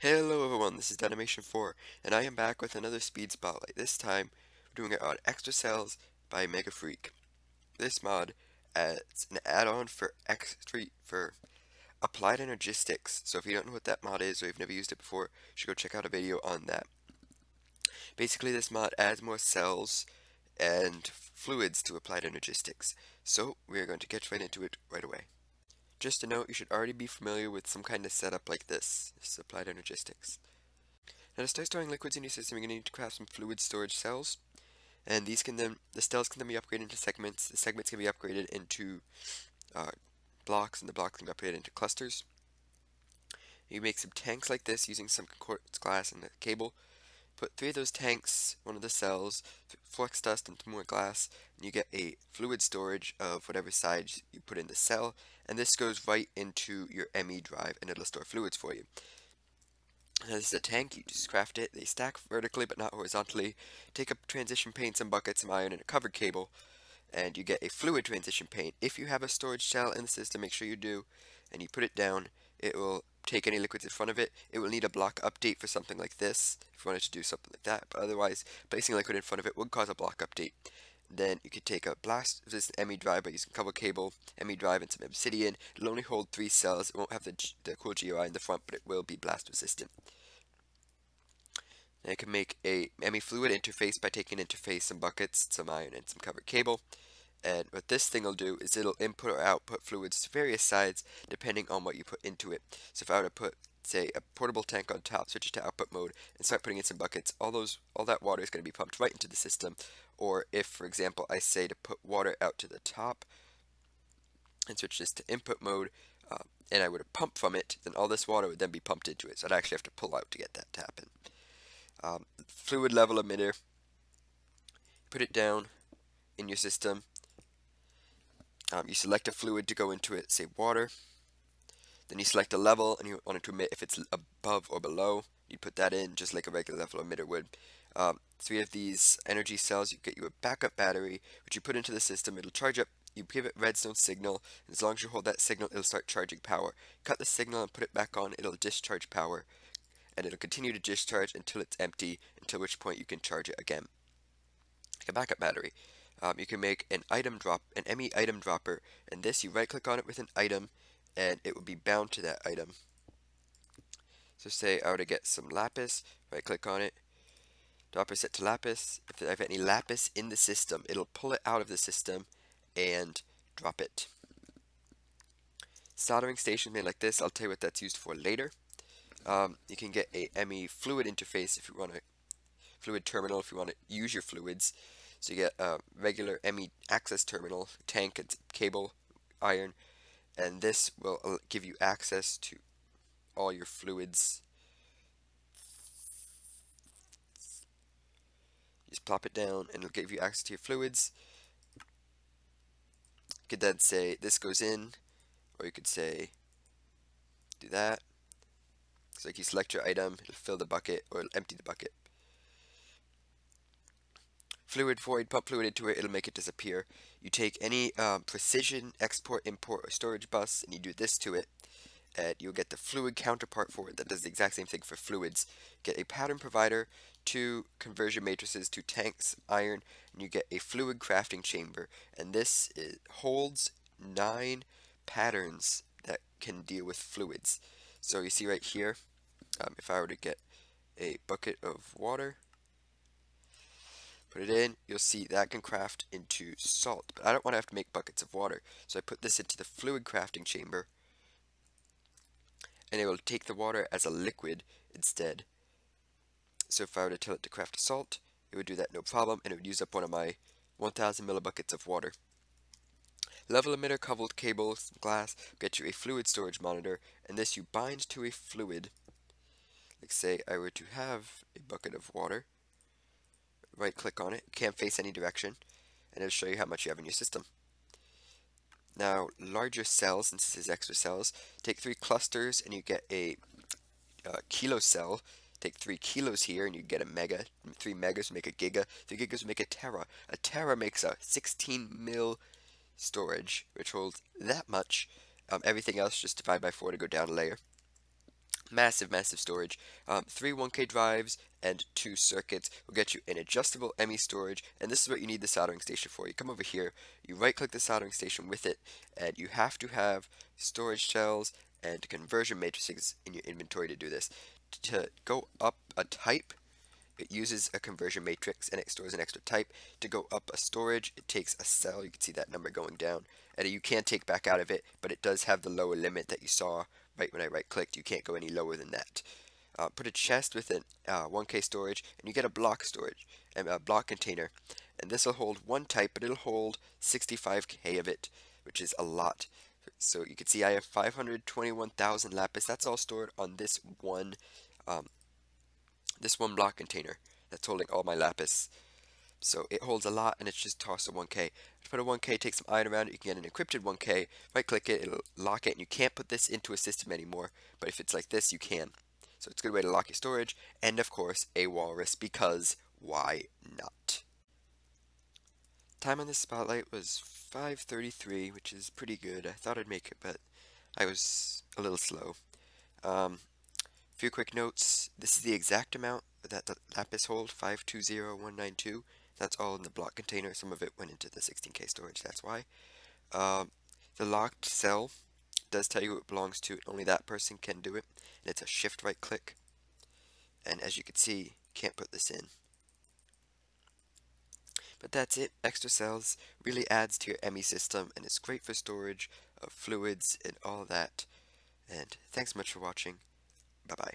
Hello everyone, this is Dynomation4, and I am back with another Speed Spotlight. This time, we're doing it on Extra Cells by Mega Freak. This mod uh, adds an add-on for extra for Applied Energistics. So if you don't know what that mod is, or you've never used it before, you should go check out a video on that. Basically, this mod adds more cells and fluids to Applied Energistics. So, we are going to get right into it right away. Just a note, you should already be familiar with some kind of setup like this. This is applied energistics. Now to start storing liquids in your system, you're going to need to craft some fluid storage cells. And these can then, the cells can then be upgraded into segments. The segments can be upgraded into uh, blocks, and the blocks can be upgraded into clusters. You make some tanks like this using some quartz glass and a cable. Put three of those tanks, one of the cells, flux dust into more glass, and you get a fluid storage of whatever size you put in the cell, and this goes right into your ME drive, and it'll store fluids for you. Now this is a tank, you just craft it, they stack vertically but not horizontally. Take a transition plane, some buckets, some iron, and a covered cable, and you get a fluid transition plane. If you have a storage cell in the system, make sure you do, and you put it down, it will take any liquids in front of it. It will need a block update for something like this, if you wanted to do something like that, but otherwise, placing a liquid in front of it would cause a block update. Then you could take a blast resistant ME drive by using cover cable, ME drive, and some obsidian. It'll only hold three cells. It won't have the, the cool GUI in the front, but it will be blast resistant. Then I can make a ME fluid interface by taking interface some buckets, some iron, and some covered cable. And what this thing will do is it'll input or output fluids to various sides depending on what you put into it. So if I were to put, say, a portable tank on top, switch it to output mode, and start putting in some buckets, all those, all that water is going to be pumped right into the system. Or if, for example, I say to put water out to the top, and switch this to input mode, uh, and I were to pump from it, then all this water would then be pumped into it. So I'd actually have to pull out to get that to happen. Um, fluid level emitter, put it down in your system, um, you select a fluid to go into it, say water. Then you select a level and you want it to emit if it's above or below. You put that in just like a regular level emitter would. Um, so we have these energy cells. You get you a backup battery, which you put into the system. It'll charge up. You give it redstone signal. As long as you hold that signal, it'll start charging power. Cut the signal and put it back on. It'll discharge power. And it'll continue to discharge until it's empty, until which point you can charge it again. Like a backup battery um, you can make an item drop, an ME item dropper, and this you right click on it with an item, and it will be bound to that item. So say I were to get some lapis, right click on it, dropper set to lapis. If I have any lapis in the system, it'll pull it out of the system and drop it. Soldering station made like this, I'll tell you what that's used for later. Um, you can get a ME fluid interface if you want a fluid terminal if you want to use your fluids. So you get a regular ME access terminal, tank, and cable, iron, and this will give you access to all your fluids. Just plop it down and it'll give you access to your fluids. You could then say this goes in, or you could say do that. So like you select your item, it'll fill the bucket or empty the bucket fluid void, pump fluid into it, it'll make it disappear. You take any um, precision export, import, or storage bus, and you do this to it, and you'll get the fluid counterpart for it that does the exact same thing for fluids. Get a pattern provider, two conversion matrices, two tanks, iron, and you get a fluid crafting chamber. And this is, holds nine patterns that can deal with fluids. So you see right here, um, if I were to get a bucket of water, Put it in, you'll see that can craft into salt. But I don't want to have to make buckets of water. So I put this into the fluid crafting chamber. And it will take the water as a liquid instead. So if I were to tell it to craft a salt, it would do that no problem. And it would use up one of my 1000 millibuckets of water. Level emitter coupled cables, glass, get you a fluid storage monitor, and this you bind to a fluid. Like say I were to have a bucket of water, right click on it, can't face any direction, and it'll show you how much you have in your system. Now, larger cells, since this is extra cells, take three clusters and you get a uh, kilo cell. Take three kilos here and you get a mega. Three megas make a giga. Three gigas make a tera. A tera makes a 16 mil storage, which holds that much. Um, everything else just divide by 4 to go down a layer. Massive, massive storage. Um, three 1K drives and two circuits will get you an adjustable ME storage, and this is what you need the soldering station for. You come over here, you right-click the soldering station with it, and you have to have storage shells and conversion matrices in your inventory to do this. To go up a type, it uses a conversion matrix and it stores an extra type. To go up a storage, it takes a cell. You can see that number going down. And you can't take back out of it, but it does have the lower limit that you saw right when I right clicked. You can't go any lower than that. Uh, put a chest with an uh, 1K storage, and you get a block storage, and a block container. And this will hold one type, but it'll hold 65K of it, which is a lot. So you can see I have 521,000 lapis. That's all stored on this one um, this one block container that's holding all my lapis. So it holds a lot and it's just tossed a 1K. To put a 1K, take some iron around it, you can get an encrypted 1K, right click it, it'll lock it, and you can't put this into a system anymore. But if it's like this, you can. So it's a good way to lock your storage, and of course, a walrus, because why not? Time on this spotlight was 5.33, which is pretty good. I thought I'd make it, but I was a little slow. Um, few quick notes. This is the exact amount that the lapis hold, 520192. That's all in the block container. Some of it went into the 16K storage, that's why. Um, the locked cell does tell you it belongs to. Only that person can do it. And it's a shift right click. And as you can see, can't put this in. But that's it. Extra cells really adds to your ME system and it's great for storage of fluids and all that. And thanks so much for watching. Bye bye.